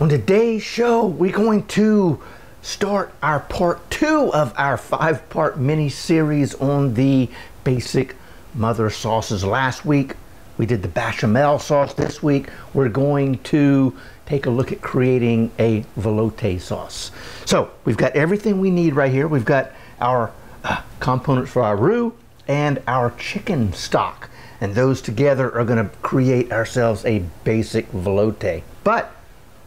On today's show, we're going to start our part two of our five part mini series on the basic mother sauces. Last week, we did the bechamel sauce. This week, we're going to take a look at creating a velouté sauce. So, we've got everything we need right here. We've got our uh, components for our roux and our chicken stock. And those together are going to create ourselves a basic velouté. But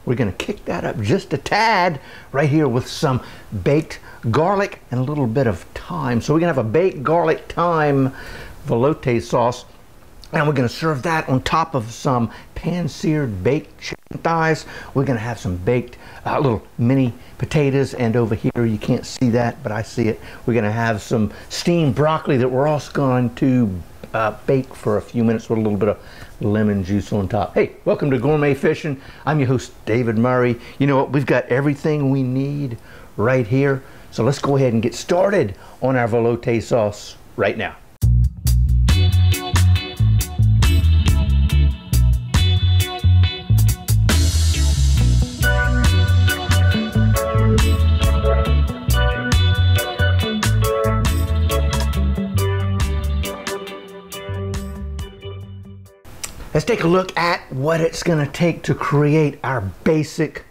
we're going to kick that up just a tad right here with some baked garlic and a little bit of thyme. So we're to have a baked garlic thyme velouté sauce. And we're going to serve that on top of some pan-seared baked chicken thighs. We're going to have some baked uh, little mini potatoes. And over here, you can't see that, but I see it. We're going to have some steamed broccoli that we're also going to uh, bake for a few minutes with a little bit of lemon juice on top. Hey, welcome to Gourmet Fishing. I'm your host, David Murray. You know what? We've got everything we need right here. So let's go ahead and get started on our velouté sauce right now. Take a look at what it's going to take to create our basic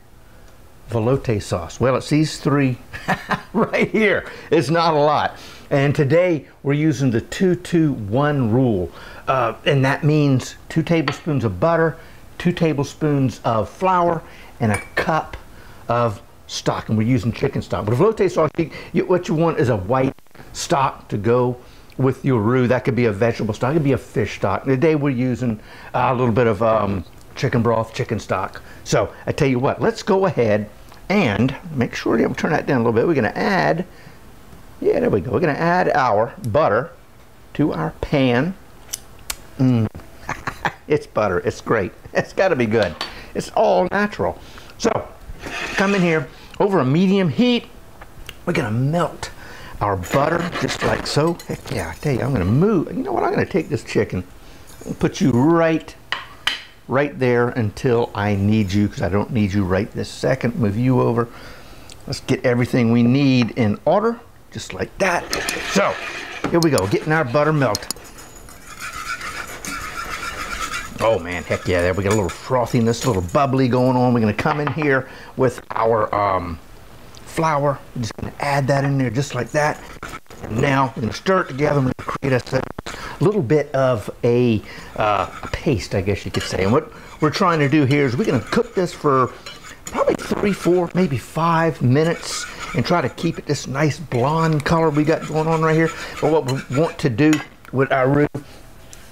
velouté sauce. Well, it's these three right here. It's not a lot. And today we're using the 2-2-1 rule. Uh, and that means two tablespoons of butter, two tablespoons of flour, and a cup of stock. And we're using chicken stock. But a velouté sauce, you, you, what you want is a white stock to go with your roux. That could be a vegetable stock. It could be a fish stock. Today we're using uh, a little bit of um, chicken broth, chicken stock. So I tell you what, let's go ahead and make sure to turn that down a little bit. We're going to add, yeah, there we go. We're going to add our butter to our pan. Mm. it's butter. It's great. It's got to be good. It's all natural. So come in here over a medium heat. We're going to melt our butter just like so. Heck yeah, I tell you, I'm to move. You know what? I'm to take this chicken and put you right right there until I need you because I don't need you right this second. Move you over. Let's get everything we need in order, just like that. So, here we go, getting our butter melted. Oh man, heck yeah, there we got a little frothiness, a little bubbly going on. We're gonna come in here with our um, flour. We're just gonna add that in there just like that. And now we're gonna stir it together. We're gonna create a little bit of a, uh, paste, I guess you could say. And what we're trying to do here is we're gonna cook this for probably three, four, maybe five minutes and try to keep it this nice blonde color we got going on right here. But what we want to do with our roux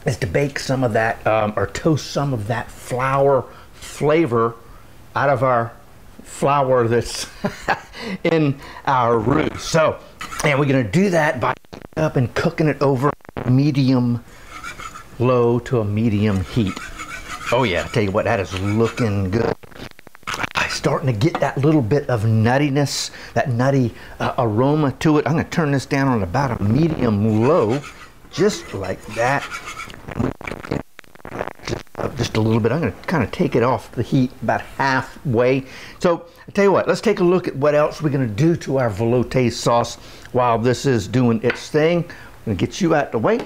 is to bake some of that um, or toast some of that flour flavor out of our flour that's in our roux. So, and we're going to do that by up and cooking it over medium low to a medium heat. Oh yeah, I tell you what, that is looking good. I'm starting to get that little bit of nuttiness, that nutty uh, aroma to it. I'm going to turn this down on about a medium low, just like that just a little bit. I'm going to kind of take it off the heat about halfway. So I tell you what, let's take a look at what else we're going to do to our velouté sauce while this is doing its thing. I'm going to get you out the way.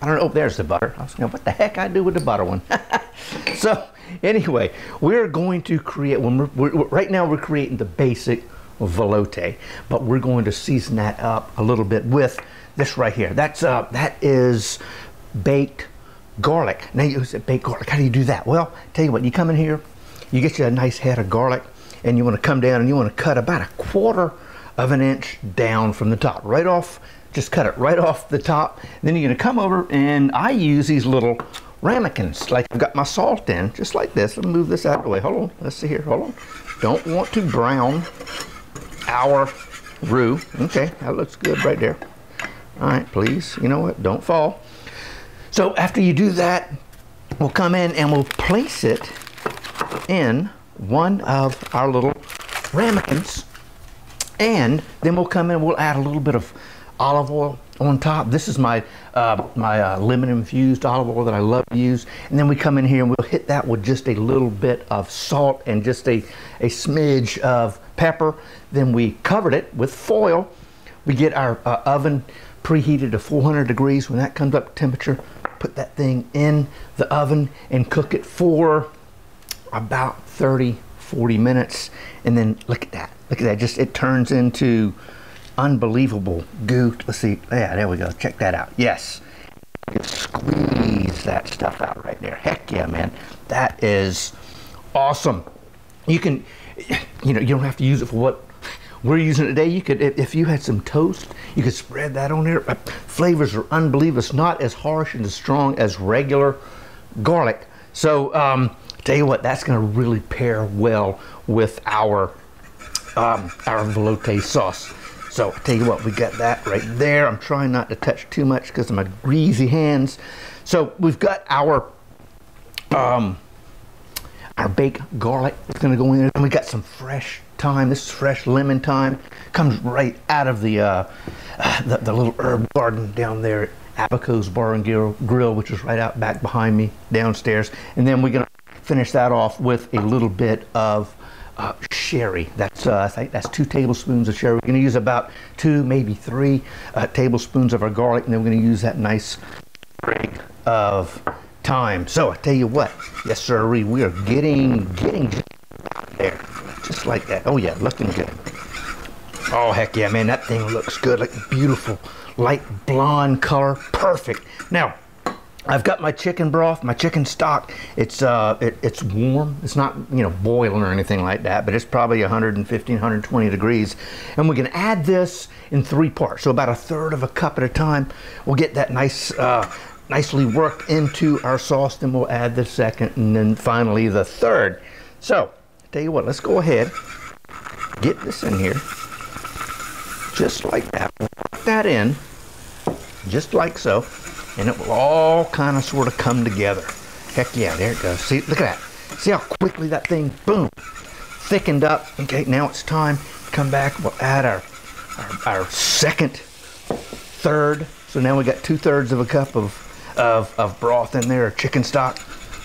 I don't know. Oh, there's the butter. I was going, what the heck I do with the butter one? so anyway, we're going to create, when we're, we're, right now we're creating the basic velouté, but we're going to season that up a little bit with this right here. That's uh, that is baked garlic. Now you say baked garlic. How do you do that? Well, tell you what, you come in here, you get you a nice head of garlic, and you want to come down and you want to cut about a quarter of an inch down from the top, right off. Just cut it right off the top. Then you're going to come over, and I use these little ramekins, like I've got my salt in, just like this. Let me move this out of the way. Hold on. Let's see here. Hold on. Don't want to brown our roux. Okay, that looks good right there. All right, please. You know what? Don't fall. So after you do that, we'll come in and we'll place it in one of our little ramekins. And then we'll come in and we'll add a little bit of olive oil on top. This is my uh, my uh, lemon infused olive oil that I love to use. And then we come in here and we'll hit that with just a little bit of salt and just a, a smidge of pepper. Then we covered it with foil. We get our uh, oven preheated to 400 degrees. When that comes up to temperature, put that thing in the oven and cook it for about 30, 40 minutes. And then look at that. Look at that. Just it turns into unbelievable goo. Let's see. Yeah, there we go. Check that out. Yes. Squeeze that stuff out right there. Heck yeah, man. That is awesome. You can, you know, you don't have to use it for what we're using today. You could, if you had some toast, you could spread that on there. Uh, flavors are unbelievable. It's not as harsh and as strong as regular garlic. So, um, tell you what, that's going to really pair well with our um, our velouté sauce. So I tell you what, we got that right there. I'm trying not to touch too much because of my greasy hands. So we've got our um, our baked garlic. It's going to go in there. And we got some fresh thyme. This is fresh lemon thyme. Comes right out of the uh, the, the, little herb garden down there at Abaco's Bar and Grill, which is right out back behind me downstairs. And then we're going to finish that off with a little bit of uh, sherry. That's uh, I think that's two tablespoons of sherry. We're going to use about two, maybe three uh, tablespoons of our garlic, and then we're going to use that nice sprig of thyme. So I tell you what, yes sir, we are getting getting just like that. Oh yeah, looking good. Oh heck yeah, man, that thing looks good, like beautiful light blonde color, perfect. Now I've got my chicken broth, my chicken stock. It's uh, it, it's warm. It's not you know boiling or anything like that, but it's probably 115, 120 degrees. And we can add this in three parts, so about a third of a cup at a time. We'll get that nice, uh, nicely worked into our sauce. Then we'll add the second, and then finally the third. So, tell you what, let's go ahead, get this in here, just like that. Put that in, just like so and it will all kind of sort of come together. Heck yeah, there it goes. See, look at that. See how quickly that thing, boom, thickened up. Okay, now it's time to come back. We'll add our, our, our second, third. So now we got two thirds of a cup of, of, of broth in there, chicken stock.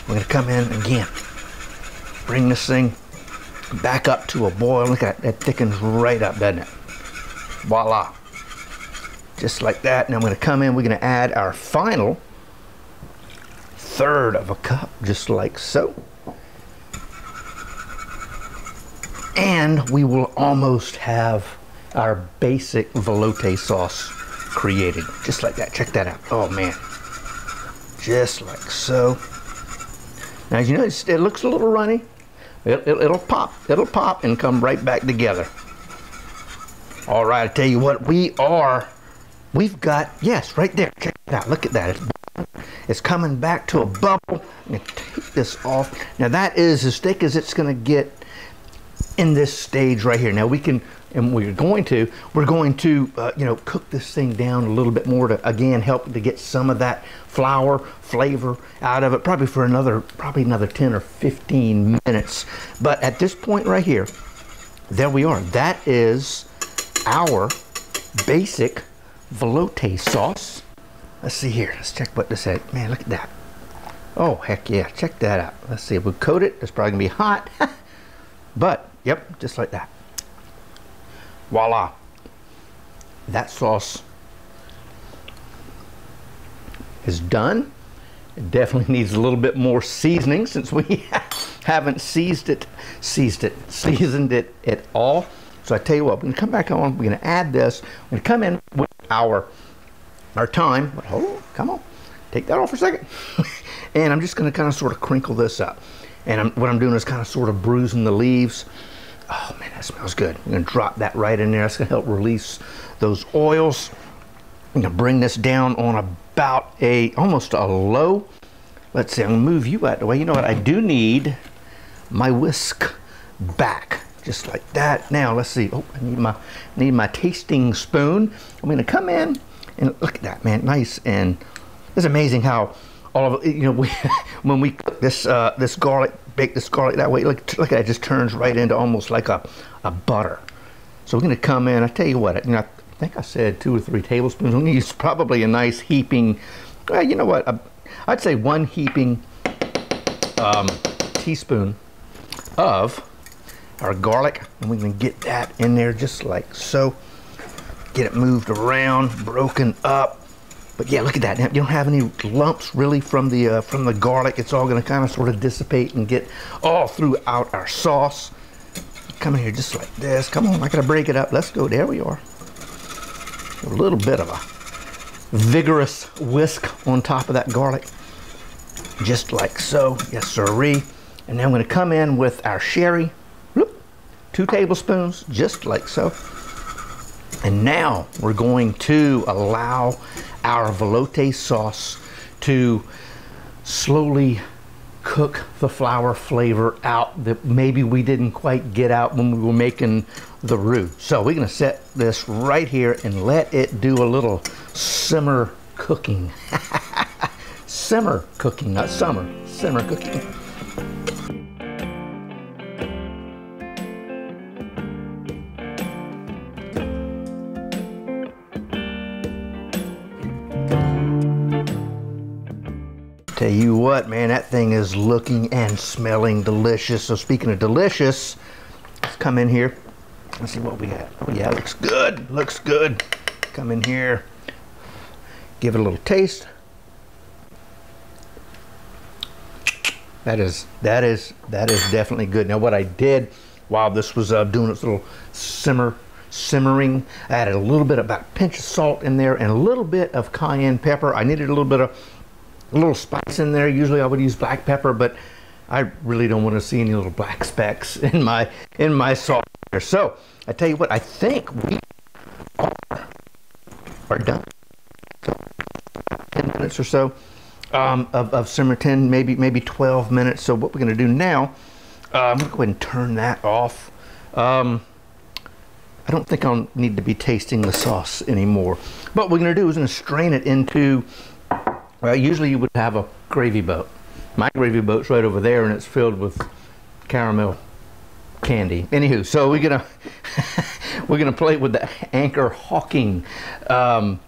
We're gonna come in again, bring this thing back up to a boil. Look at that, that thickens right up, doesn't it? Voila just like that. And I'm going to come in, we're going to add our final third of a cup, just like so. And we will almost have our basic velouté sauce created, just like that. Check that out. Oh man, just like so. Now, as you know, it looks a little runny. It, it, it'll pop. It'll pop and come right back together. All right, I tell you what, we are we've got, yes, right there. Check it out. Look at that. It's, coming back to a bubble. Take this off. Now that is as thick as it's going to get in this stage right here. Now we can, and we're going to, we're going to, uh, you know, cook this thing down a little bit more to, again, help to get some of that flour flavor out of it, probably for another, probably another 10 or 15 minutes. But at this point right here, there we are. That is our basic velouté sauce. Let's see here. Let's check what this is. Man, look at that. Oh, heck yeah. Check that out. Let's see. If we coat it, it's probably going to be hot. but, yep, just like that. Voila. That sauce is done. It definitely needs a little bit more seasoning since we haven't seized it, seized it, seasoned it at all. So I tell you what, we're to come back on. We're to add this. We're to come in with our our thyme. But hold on, come on, take that off for a second. and I'm just to kind of sort of crinkle this up. And I'm, what I'm doing is kind of sort of bruising the leaves. Oh man, that smells good. I'm to drop that right in there. That's to help release those oils. I'm to bring this down on about a almost a low. Let's see. I'm to move you out the way. You know what? I do need my whisk back just like that. Now let's see. Oh, I need my need my tasting spoon. I'm gonna come in and look at that, man. Nice and it's amazing how all of. You know, we, when we cook this uh, this garlic, bake this garlic that way, look look at it, it just turns right into almost like a a butter. So we're gonna come in. I tell you what, you know, think I said two or three tablespoons. I'm going to use probably a nice heaping, well, you know what, I'd say one heaping um, teaspoon of our garlic. And we can get that in there just like so. Get it moved around, broken up. But yeah, look at that. Now, you don't have any lumps really from the uh, from the garlic. It's all going to kind of sort of dissipate and get all throughout our sauce. Come in here just like this. Come on, I got to break it up. Let's go. There we are. A little bit of a vigorous whisk on top of that garlic. Just like so. Yes, sirree. And then I'm going to come in with our sherry. Whoop, two tablespoons, just like so. And now we're going to allow our velouté sauce to slowly cook the flour flavor out that maybe we didn't quite get out when we were making the roux. So we're gonna set this right here and let it do a little simmer cooking. simmer cooking, not summer, simmer cooking. What, man, that thing is looking and smelling delicious. So speaking of delicious, let's come in here. Let's see what we got. Oh yeah, looks good. Looks good. Come in here. Give it a little taste. That is that is that is definitely good. Now what I did while this was uh, doing its little simmer simmering, I added a little bit about a pinch of salt in there and a little bit of cayenne pepper. I needed a little bit of a little spice in there. Usually I would use black pepper, but I really don't want to see any little black specks in my in my sauce. So I tell you what, I think we are, are done. Ten minutes or so um, of, of simmer. Ten, maybe maybe twelve minutes. So what we're going to do now, uh, I'm going to go ahead and turn that off. Um, I don't think I'll need to be tasting the sauce anymore. But what we're going to do is going to strain it into well, usually you would have a gravy boat. My gravy boat's right over there and it's filled with caramel candy. Anywho, so we're gonna we're gonna play with the Anchor Hocking um,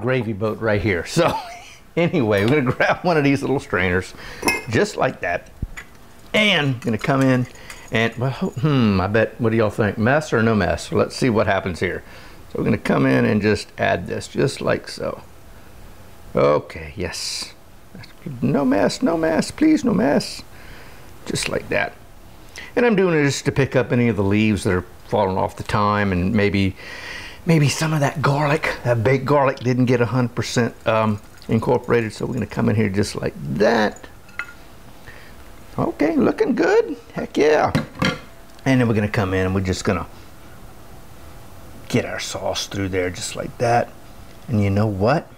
gravy boat right here. So anyway, we're gonna grab one of these little strainers, just like that, and gonna come in and well, hmm, I bet. What do y'all think? Mess or no mess? Let's see what happens here. So we're gonna come in and just add this, just like so. Okay, yes. No mess, no mess, please, no mess. Just like that. And I'm doing it just to pick up any of the leaves that are falling off the thyme and maybe maybe some of that garlic, that baked garlic didn't get 100% um, incorporated. So we're going to come in here just like that. Okay, looking good. Heck yeah. And then we're going to come in and we're just going to get our sauce through there just like that. And you know what?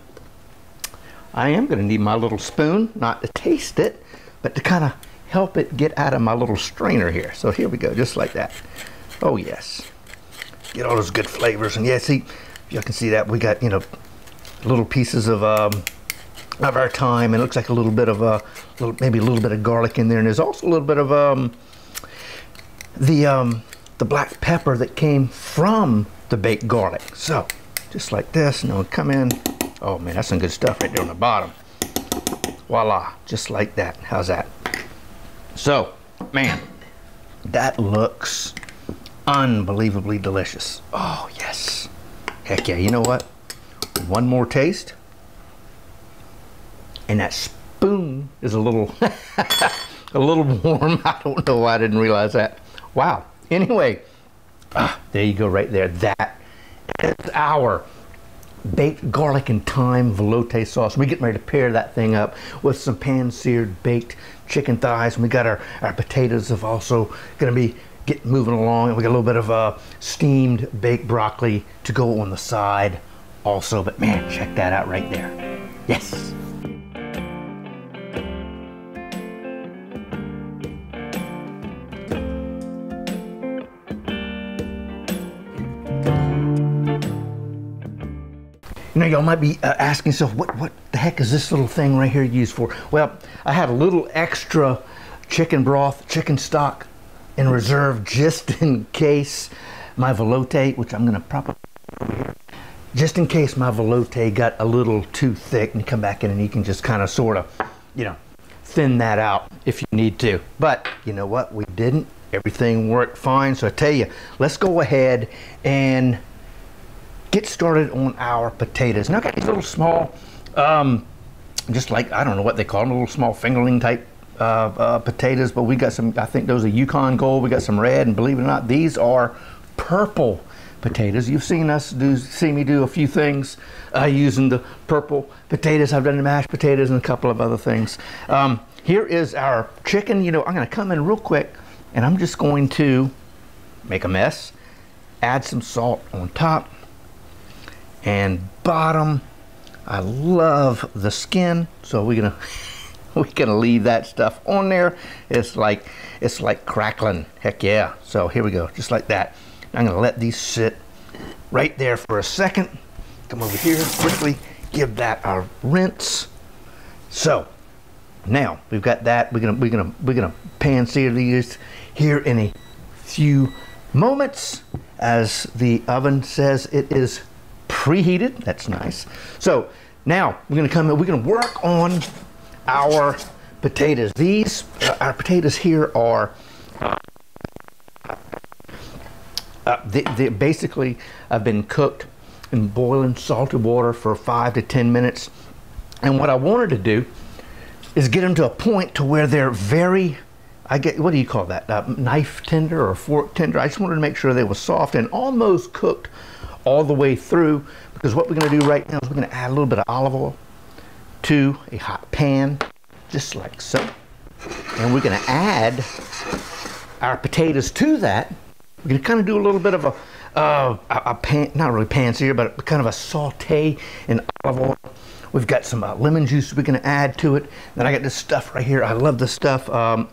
I am going to need my little spoon, not to taste it, but to kind of help it get out of my little strainer here. So here we go, just like that. Oh yes. Get all those good flavors. And yeah, see, if you can see that we got, you know, little pieces of um, of our thyme, and it looks like a little bit of a, uh, little, maybe a little bit of garlic in there, and there's also a little bit of um, the um, the black pepper that came from the baked garlic. So, just like this, and I'll come in Oh man, that's some good stuff right there on the bottom. Voila, just like that. How's that? So, man, that looks unbelievably delicious. Oh, yes. Heck yeah, you know what? One more taste. And that spoon is a little, a little warm. I don't know why I didn't realize that. Wow. Anyway, ah, there you go right there. That is our baked garlic and thyme velouté sauce. We're getting ready to pair that thing up with some pan-seared baked chicken thighs. And we got our, our potatoes have also going to be get moving along. And we got a little bit of uh, steamed baked broccoli to go on the side also. But man, check that out right there. Yes. Y'all might be uh, asking yourself, what, what the heck is this little thing right here used for? Well, I had a little extra chicken broth, chicken stock in reserve just in case my velouté, which I'm going to probably over here, just in case my velouté got a little too thick and come back in and you can just kind of sort of, you know, thin that out if you need to. But you know what? We didn't. Everything worked fine. So I tell you, let's go ahead and get started on our potatoes. Now I got these little small, um, just like, I don't know what they call them, little small fingerling type uh, uh, potatoes, but we got some, I think those are Yukon Gold. We got some red, and believe it or not, these are purple potatoes. You've seen us do, see me do a few things uh, using the purple potatoes. I've done the mashed potatoes and a couple of other things. Um, here is our chicken. You know, I'm going to come in real quick and I'm just going to make a mess, add some salt on top and bottom. I love the skin, so we're gonna we're gonna leave that stuff on there. It's like it's like crackling. Heck yeah! So here we go, just like that. I'm gonna let these sit right there for a second. Come over here quickly, give that a rinse. So now we've got that. We're gonna we're gonna we're gonna pan sear these here in a few moments. As the oven says, it is preheated. That's nice. So now we're gonna come. in. We're gonna work on our potatoes. These uh, our potatoes here are uh, they, they basically have been cooked in boiling salted water for five to ten minutes. And what I wanted to do is get them to a point to where they're very, I get, what do you call that? Uh, knife tender or fork tender. I just wanted to make sure they were soft and almost cooked all the way through because what we're going to do right now is we're going to add a little bit of olive oil to a hot pan, just like so. And we're going to add our potatoes to that we're going to kind of do a little bit of a, uh, a, a pan, not really pan sear, but kind of a saute in olive oil. We've got some uh, lemon juice we're going to add to it. Then I got this stuff right here. I love this stuff. Um,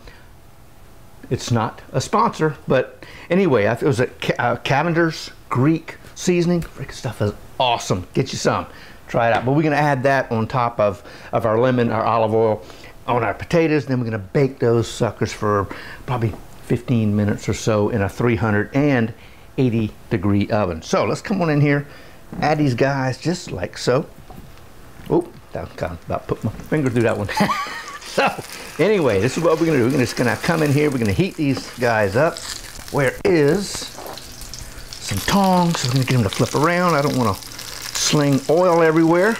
it's not a sponsor, but anyway, it was a uh, Cavender's Greek seasoning. Freaking stuff is awesome. Get you some. Try it out. But we're going to add that on top of, of our lemon, our olive oil, on our potatoes. Then we're going to bake those suckers for probably 15 minutes or so in a 380 degree oven. So let's come on in here, add these guys just like so. Oh, I'm kind of about put my finger through that one. so anyway, this is what we're gonna do. We're just gonna come in here, we're gonna heat these guys up. Where is some tongs? I'm gonna get them to flip around. I don't wanna sling oil everywhere.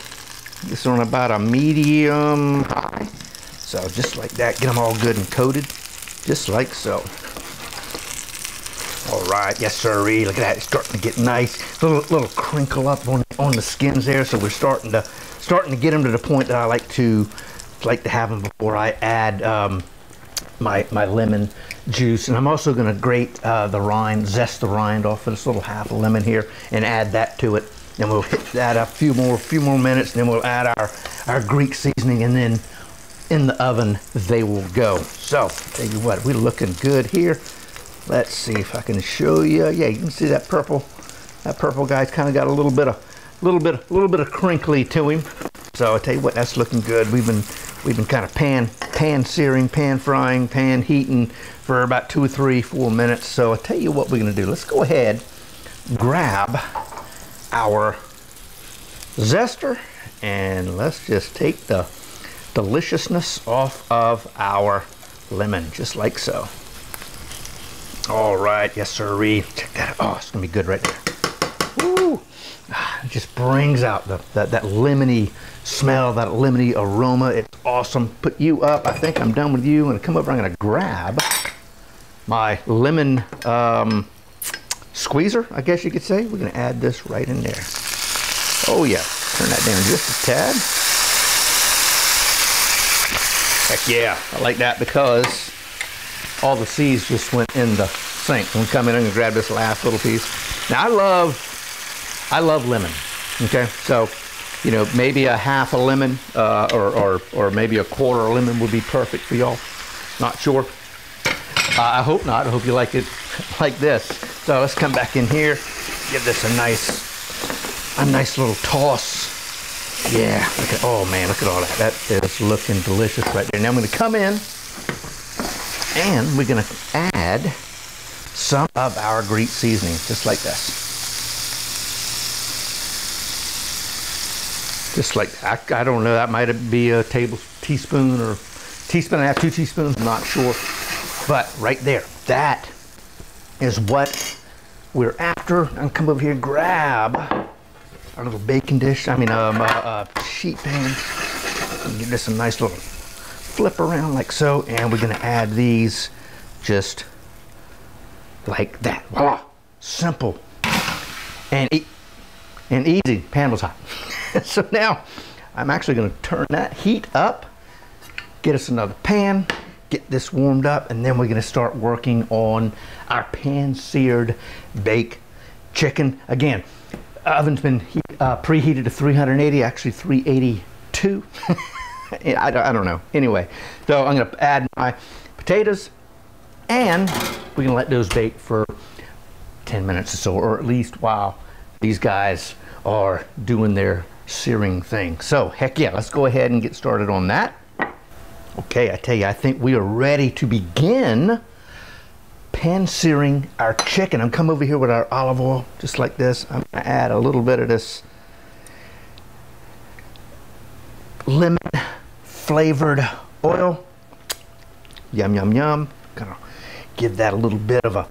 This is on about a medium high. So just like that, get them all good and coated just like so. All right, yes sirree, look at that, it's starting to get nice. Little, little crinkle up on, on the skins there, so we're starting to, starting to get them to the point that I like to, like to have them before I add um, my, my lemon juice. And I'm also gonna grate uh, the rind, zest the rind off of this little half a lemon here and add that to it. Then we'll hit that a few more, few more minutes, and then we'll add our, our Greek seasoning and then in the oven they will go. So, tell you what, we're looking good here. Let's see if I can show you. Yeah, you can see that purple. That purple guy's kind of got a little bit of, a little bit, a little bit of crinkly to him. So I tell you what, that's looking good. We've been, we've been kind of pan, pan searing, pan frying, pan heating for about two or three, four minutes. So I tell you what we're gonna do. Let's go ahead, grab our zester, and let's just take the deliciousness off of our lemon, just like so. All right, yes sirree. Check that out. Oh, it's gonna be good right there. Woo! It just brings out the, that, that lemony smell, that lemony aroma. It's awesome. Put you up. I think I'm done with you. I'm gonna come over. I'm gonna grab my lemon um, squeezer, I guess you could say. We're gonna add this right in there. Oh yeah, turn that down just a tad. Heck yeah, I like that because all the seeds just went in the sink. I'm gonna come in and grab this last little piece. Now I love, I love lemon. Okay, so you know maybe a half a lemon uh, or, or or maybe a quarter lemon would be perfect for y'all. Not sure. Uh, I hope not. I hope you like it like this. So let's come back in here, give this a nice, a nice little toss. Yeah, look at, oh man, look at all that. That is looking delicious right there. Now I'm gonna come in and we're gonna add some of our Greek seasoning, just like this. Just like, I, I don't know, that might be a table teaspoon or teaspoon and a half, two teaspoons, I'm not sure. But right there, that is what we're after. Gonna come over here and grab our little baking dish, I mean, um, uh, uh, sheet pan. And give this a nice little flip around like so. And we're gonna add these just like that. Voila, simple and, e and easy. Pan was hot. so now I'm actually gonna turn that heat up, get us another pan, get this warmed up, and then we're gonna start working on our pan-seared baked chicken. Again, oven's been heat, uh, preheated to 380, actually 382. I, I don't know. Anyway, so I'm gonna add my potatoes, and we're gonna let those bake for 10 minutes or so, or at least while these guys are doing their searing thing. So, heck yeah, let's go ahead and get started on that. Okay, I tell you, I think we are ready to begin pan searing our chicken. I'm come over here with our olive oil, just like this. I'm gonna add a little bit of this lemon flavored oil. Yum, yum, yum. Gonna give that a little bit of a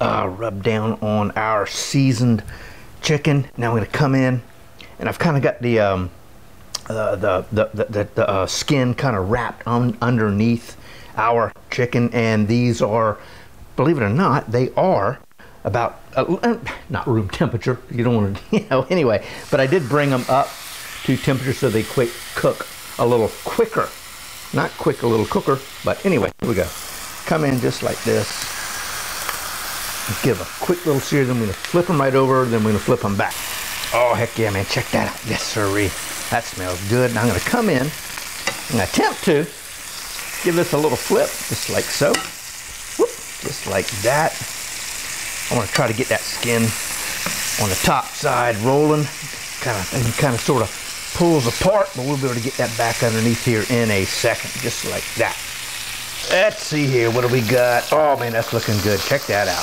uh, rub down on our seasoned chicken. Now I'm gonna come in and I've kind of got the um, uh, the the the, the uh, skin kind of wrapped on underneath our chicken, and these are, believe it or not, they are about uh, not room temperature. You don't want to, you know. Anyway, but I did bring them up to temperature so they quick cook a little quicker. Not quick, a little cooker, but anyway, here we go. Come in just like this. Give a quick little sear, then we're gonna flip them right over, then we're gonna flip them back. Oh, heck yeah, man, check that out. Yes, sirree. That smells good. Now I'm gonna come in and attempt to give this a little flip, just like so. Whoop, just like that. I wanna try to get that skin on the top side rolling. Kind of, and kind of sort of pulls apart, but we'll be able to get that back underneath here in a second, just like that. Let's see here, what do we got? Oh man, that's looking good. Check that out.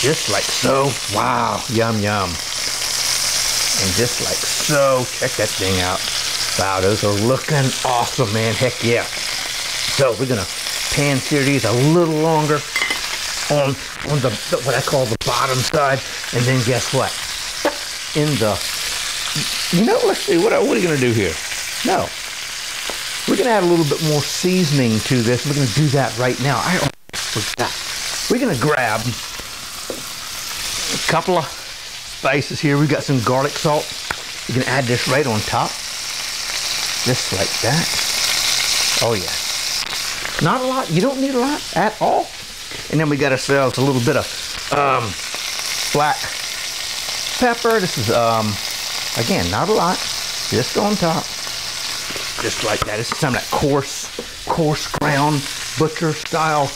Just like so. Wow, yum, yum. And just like so, check that thing out. Wow, those are looking awesome, man. Heck yeah. So we're gonna pan sear these a little longer on on the, the what I call the bottom side, and then guess what? In the you know, let's see what, what are gonna do here? No, we're gonna add a little bit more seasoning to this. We're gonna do that right now. I forgot. We're gonna grab a couple of spices here. We've got some garlic salt. You can add this right on top. Just like that. Oh yeah. Not a lot. You don't need a lot at all. And then we got ourselves a little bit of um, black pepper. This is, um, again, not a lot. Just on top. Just like that. This is some of that coarse, coarse ground butcher style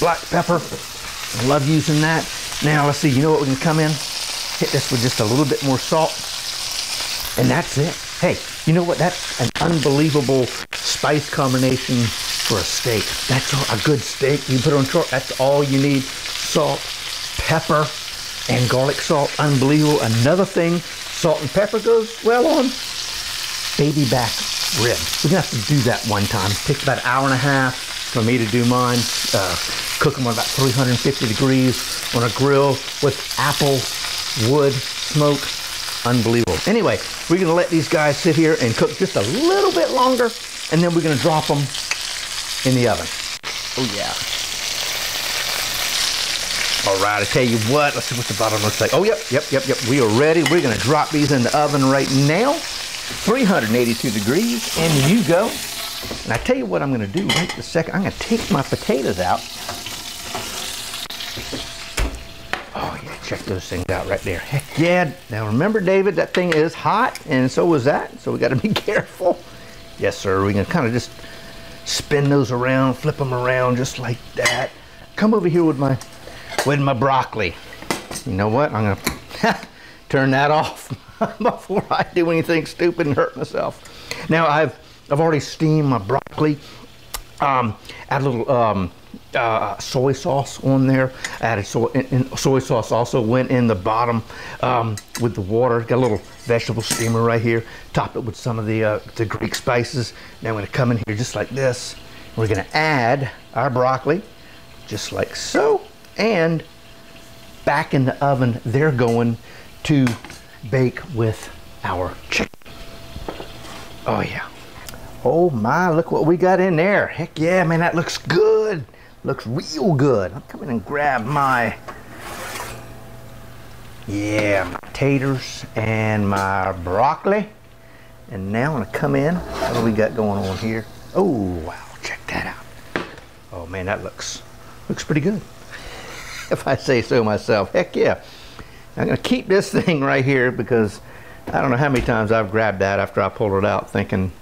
black pepper. I love using that. Now let's see, you know what we can come in? Hit this with just a little bit more salt. And that's it. Hey, you know what? That's an unbelievable spice combination for a steak. That's a good steak. You put it on short. That's all you need. Salt, pepper, and garlic salt. Unbelievable. Another thing, salt and pepper goes well on baby back ribs. We're gonna have to do that one time. It takes about an hour and a half for me to do mine. Uh, cook them on about 350 degrees on a grill with apple wood smoke. Unbelievable. Anyway, we're gonna let these guys sit here and cook just a little bit longer, and then we're gonna drop them in the oven. Oh yeah. All right, I tell you what, let's see what the bottom looks like. Oh, yep, yep, yep, yep. We are ready. We're gonna drop these in the oven right now. 382 degrees, and you go. And I tell you what I'm gonna do right this second. I'm gonna take my potatoes out. Oh yeah, check those things out right there. Heck yeah. Now remember, David, that thing is hot, and so was that. So we gotta be careful. Yes, sir. we can kind of just spin those around, flip them around just like that. Come over here with my with my broccoli. You know what? I'm gonna turn that off before I do anything stupid and hurt myself. Now I've I've already steamed my broccoli. Um, add a little um, uh, soy sauce on there. Added soy, and soy sauce also went in the bottom um, with the water. Got a little vegetable steamer right here. Top it with some of the, uh, the Greek spices. Now I'm gonna come in here just like this. We're gonna add our broccoli, just like so. And back in the oven, they're going to bake with our chicken. Oh yeah. Oh my, look what we got in there. Heck yeah, man, that looks good. Looks real good. I'm coming and grab my, yeah, my taters and my broccoli. And now I'm gonna come in. What do we got going on here? Oh, wow, check that out. Oh man, that looks, looks pretty good. if I say so myself. Heck yeah. I'm gonna keep this thing right here because I don't know how many times I've grabbed that after I pulled it out thinking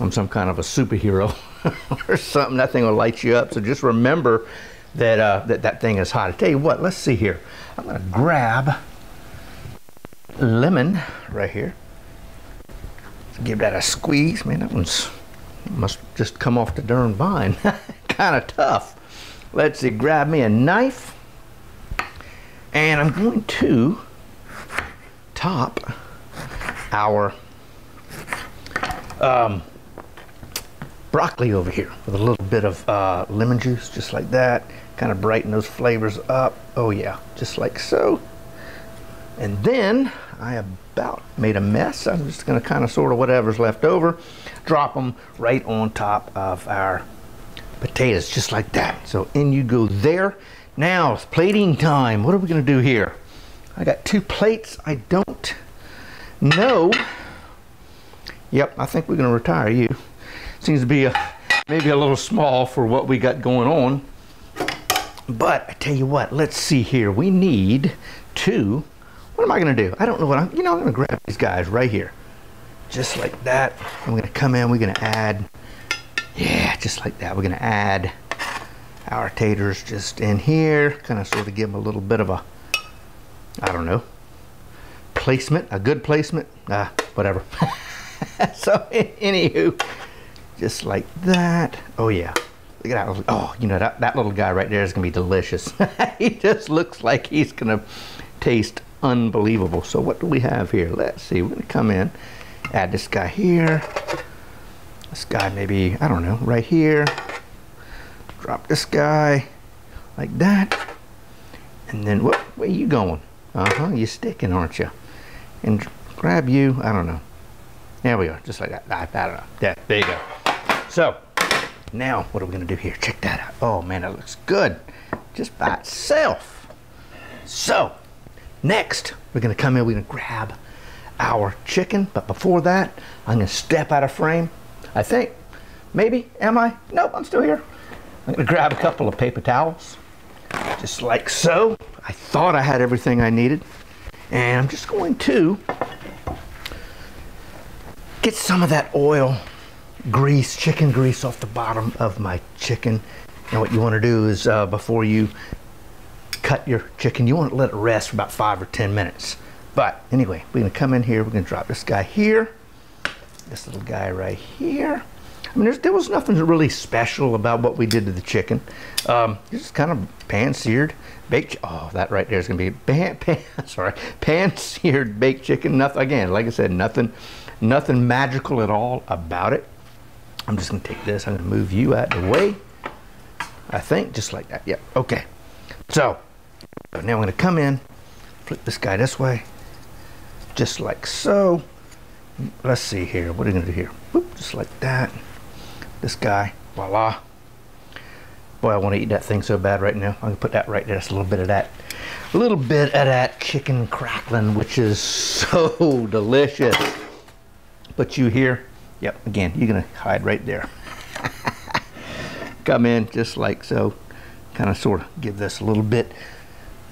I'm some kind of a superhero or something. That thing will light you up. So just remember that, uh, that that thing is hot. I tell you what, let's see here. I'm gonna grab lemon right here. Give that a squeeze. Man, that one's must just come off the darn vine. kind of tough. Let's see, grab me a knife. And I'm going to top our um, broccoli over here with a little bit of uh, lemon juice, just like that. Kind of brighten those flavors up. Oh yeah, just like so. And then I about made a mess. I'm just gonna kind of sort of whatever's left over, drop them right on top of our potatoes, just like that. So in you go there. Now it's plating time. What are we gonna do here? I got two plates. I don't know. Yep, I think we're gonna retire you. Seems to be a, maybe a little small for what we got going on. But I tell you what, let's see here. We need two. what am I gonna do? I don't know what I'm, you know, I'm gonna grab these guys right here. Just like that. I'm gonna come in, we're gonna add, yeah, just like that. We're gonna add our taters just in here, kind of sort of give them a little bit of a, I don't know, placement, a good placement, ah, whatever. so anywho, just like that. Oh yeah. Look at that. Oh, you know, that, that little guy right there is to be delicious. he just looks like he's to taste unbelievable. So what do we have here? Let's see. We're to come in, add this guy here. This guy maybe, I don't know, right here. Drop this guy like that. And then what, where are you going? Uh-huh, you're sticking, aren't you? And grab you, I don't know. There we go, just like that. I, I don't know. Yeah, there you go. So, now what are we gonna do here? Check that out. Oh man, that looks good. Just by itself. So, next, we're gonna come in, we're gonna grab our chicken. But before that, I'm gonna step out of frame. I think, maybe, am I? Nope, I'm still here. I'm gonna grab a couple of paper towels, just like so. I thought I had everything I needed. And I'm just going to get some of that oil grease, chicken grease off the bottom of my chicken. And what you want to do is uh, before you cut your chicken, you want to let it rest for about five or 10 minutes. But anyway, we're going to come in here. We're going to drop this guy here. This little guy right here. I mean, there was nothing really special about what we did to the chicken. Um, just kind of pan-seared baked. Oh, that right there is going to be pan, pan, sorry, pan-seared baked chicken. Nothing again, like I said, nothing, nothing magical at all about it. I'm just gonna take this, I'm gonna move you out of the way. I think, just like that, yep, okay. So, now I'm gonna come in, flip this guy this way, just like so. Let's see here, what are we gonna do here? Boop, just like that. This guy, voila. Boy, I wanna eat that thing so bad right now. I'm gonna put that right there, just a little bit of that. A little bit of that chicken crackling, which is so delicious. But you here, Yep, again, you're gonna hide right there. Come in just like so. Kind of sort of give this a little bit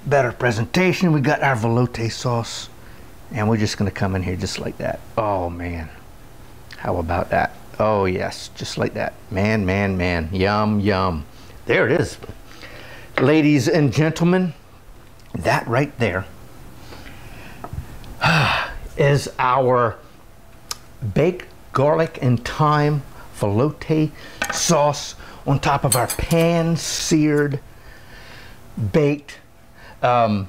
better presentation. We got our velouté sauce and we're just gonna come in here just like that. Oh man, how about that? Oh yes, just like that. Man, man, man, yum, yum. There it is. Ladies and gentlemen, that right there is our baked garlic and thyme velouté sauce on top of our pan seared, baked um,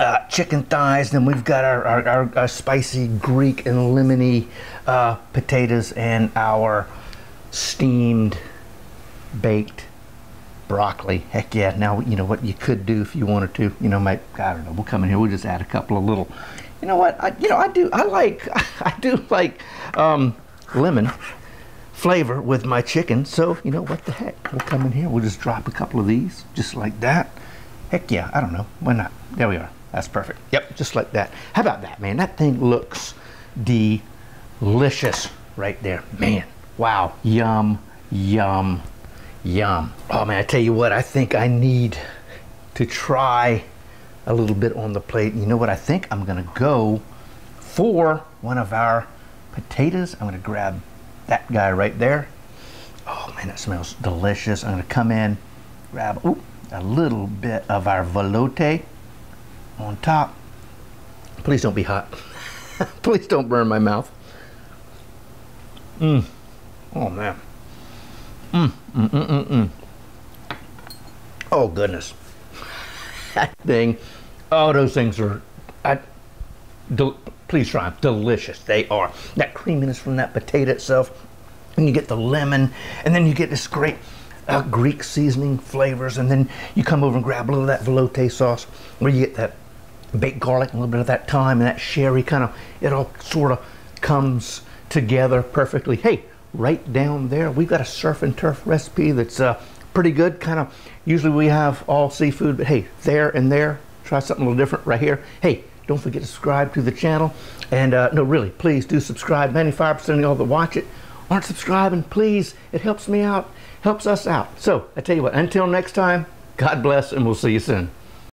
uh, chicken thighs. Then we've got our, our, our, our spicy Greek and lemony uh, potatoes and our steamed, baked broccoli. Heck yeah! Now you know what you could do if you wanted to. You know, might I don't know. We'll come in here. We'll just add a couple of little. You know what? I, you know I do. I like. I do like um, lemon flavor with my chicken. So you know what the heck? We'll come in here. We'll just drop a couple of these, just like that. Heck yeah! I don't know. Why not? There we are. That's perfect. Yep, just like that. How about that, man? That thing looks delicious right there, man. Wow. Yum, yum, yum. Oh man, I tell you what, I think I need to try a little bit on the plate. You know what? I think I'm gonna go for one of our potatoes. I'm gonna grab that guy right there. Oh man, that smells delicious. I'm gonna come in, grab ooh, a little bit of our velouté on top. Please don't be hot. Please don't burn my mouth. Mmm. Oh man. Mmm. Mm mm mm mm. Oh goodness. That thing. Oh, those things are. I, del, please try them. Delicious. They are. That creaminess from that potato itself, and you get the lemon, and then you get this great uh, Greek seasoning flavors, and then you come over and grab a little of that velouté sauce, where you get that baked garlic, and a little bit of that thyme, and that sherry kind of. It all sort of comes together perfectly. Hey, right down there. We've got a surf and turf recipe that's uh, pretty good. Kind of usually we have all seafood, but hey, there and there, try something a little different right here. Hey, don't forget to subscribe to the channel. And uh, no, really, please do subscribe. 95% of y'all that watch it aren't subscribing. Please, it helps me out, helps us out. So I tell you what, until next time, God bless, and we'll see you soon.